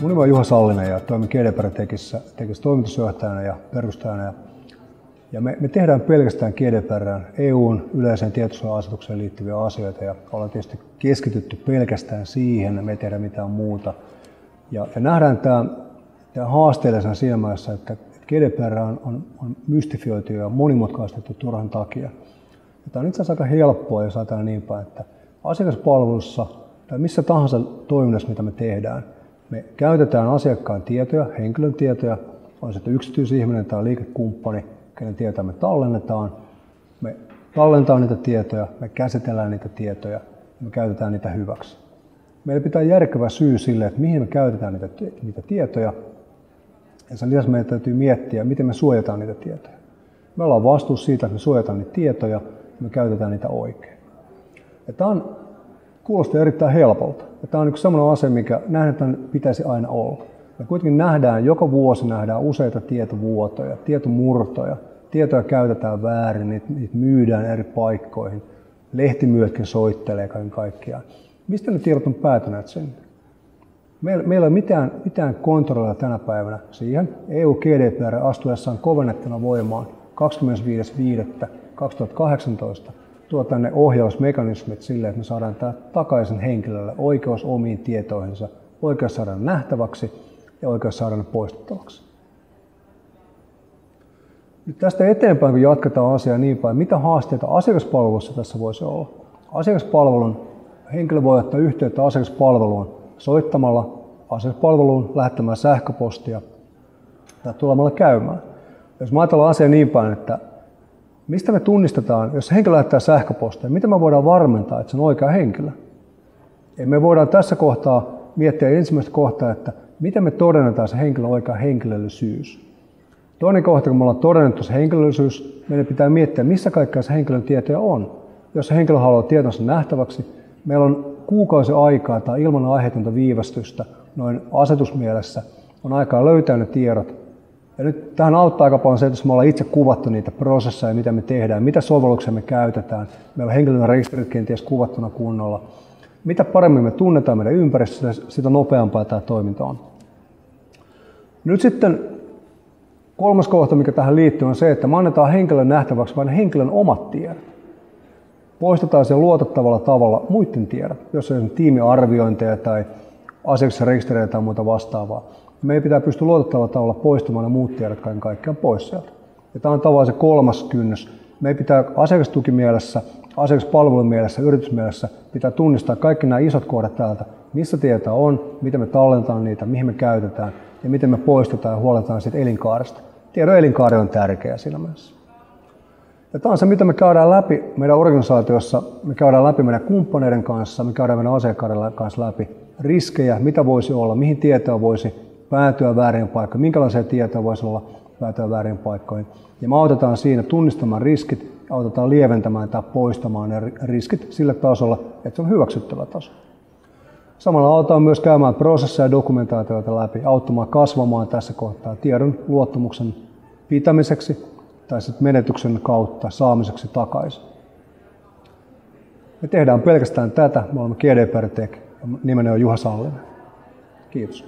Mun nimi on Juha Sallinen ja toimin GDPR Tekissä, Tekissä toimitusjohtajana ja perustajana. Ja, ja me, me, tehdään pelkästään GDPR, EUn yleiseen tietosuoja-asetukseen liittyviä asioita ja ollaan tietysti keskitytty pelkästään siihen, me ei tehdä mitään muuta. Ja, ja nähdään tämä, tämä haasteellisen mielessä, että GDPR on, on, on mystifioitu ja monimutkaistettu turhan takia. Ja tämä on itse asiassa aika helppoa, jos ajatellaan niin päin, että asiakaspalvelussa tai missä tahansa toiminnassa, mitä me tehdään, me käytetään asiakkaan tietoja, henkilön tietoja, on sitten yksityisihminen tai liikekumppani, kenen tietoja me tallennetaan. Me tallentaa niitä tietoja, me käsitellään niitä tietoja ja me käytetään niitä hyväksi. Meillä pitää järkevä syy sille, että mihin me käytetään niitä, niitä tietoja. Ja sen lisäksi meidän täytyy miettiä, miten me suojataan niitä tietoja. Me ollaan vastuussa siitä, että me suojataan niitä tietoja ja me käytetään niitä oikein. Ja tämä on kuulostaa erittäin helpolta. Ja tämä on niin sellainen asia, mikä nähdään, pitäisi aina olla. Me kuitenkin nähdään, joka vuosi nähdään useita tietovuotoja, tietomurtoja, tietoja käytetään väärin, niitä, niitä myydään eri paikkoihin, lehtimyötkin soittelee kaiken kaikkiaan. Mistä ne tiedot on päätyneet sinne? Meillä, meillä ei ole mitään, mitään kontrollia tänä päivänä siihen. EU GDPR astuessaan kovennettuna voimaan 25.5.2018 tuo tänne ohjausmekanismit sille, että me saadaan tämä takaisin henkilölle oikeus omiin tietoihinsa, oikeus saada nähtäväksi ja oikeus saada ne poistettavaksi. Nyt tästä eteenpäin, kun jatketaan asiaa niin päin, mitä haasteita asiakaspalvelussa tässä voisi olla? Asiakaspalvelun henkilö voi ottaa yhteyttä asiakaspalveluun soittamalla asiakaspalveluun, lähettämällä sähköpostia tai tulemalla käymään. Jos mä ajatellaan asiaa niin päin, että Mistä me tunnistetaan, jos henkilö lähettää sähköpostia, miten me voidaan varmentaa, että se on oikea henkilö? Ja me voidaan tässä kohtaa miettiä ensimmäistä kohtaa, että miten me todennetaan se henkilön oikea henkilöllisyys. Toinen kohta, kun me ollaan todennettu se henkilöllisyys, meidän pitää miettiä, missä kaikkea se henkilön tietoja on. Jos se henkilö haluaa tietonsa nähtäväksi, meillä on kuukausi aikaa tai ilman aiheetonta viivästystä, noin asetusmielessä, on aikaa löytää ne tiedot ja nyt tähän auttaa aika paljon se, että jos me ollaan itse kuvattu niitä prosesseja, mitä me tehdään, mitä sovelluksia me käytetään, meillä on henkilön rekisterit kenties kuvattuna kunnolla. Mitä paremmin me tunnetaan meidän ympäristössä, sitä nopeampaa tämä toiminta on. Nyt sitten kolmas kohta, mikä tähän liittyy, on se, että me annetaan henkilön nähtäväksi vain henkilön omat tiedot. Poistetaan se luotettavalla tavalla muiden tiedot, jos on tiimiarviointeja tai asiakasrekisterejä tai muuta vastaavaa meidän pitää pystyä luotettavalla tavalla poistamaan ne muut tiedot kaiken kaikkiaan pois sieltä. Ja tämä on tavallaan se kolmas kynnys. Meidän pitää asiakastukimielessä, asiakaspalvelun mielessä, yritysmielessä pitää tunnistaa kaikki nämä isot kohdat täältä, missä tietoa on, miten me tallentaan niitä, mihin me käytetään ja miten me poistetaan ja huolehditaan siitä elinkaaresta. Tiedon elinkaari on tärkeä siinä mielessä. Ja tämä on se, mitä me käydään läpi meidän organisaatiossa, me käydään läpi meidän kumppaneiden kanssa, me käydään meidän asiakkaiden kanssa läpi riskejä, mitä voisi olla, mihin tietoa voisi päätyä väärin paikkoihin, minkälaisia tietoja voisi olla päätyä väärin paikkoihin. Ja me autetaan siinä tunnistamaan riskit, autetaan lieventämään tai poistamaan ne riskit sillä tasolla, että se on hyväksyttävä taso. Samalla autetaan myös käymään prosesseja ja dokumentaatioita läpi, auttamaan kasvamaan tässä kohtaa tiedon luottamuksen pitämiseksi tai sitten menetyksen kautta saamiseksi takaisin. Me tehdään pelkästään tätä. Me olemme GDPR Tech. Nimeni on Juha Sallinen. Kiitos.